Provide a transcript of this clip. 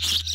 you